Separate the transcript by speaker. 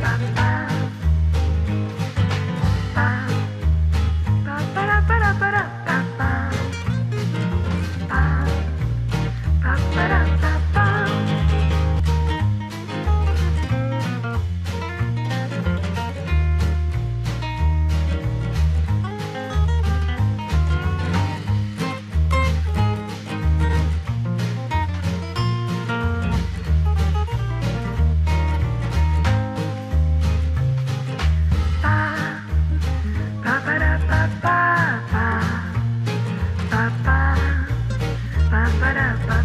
Speaker 1: Bye. para, para.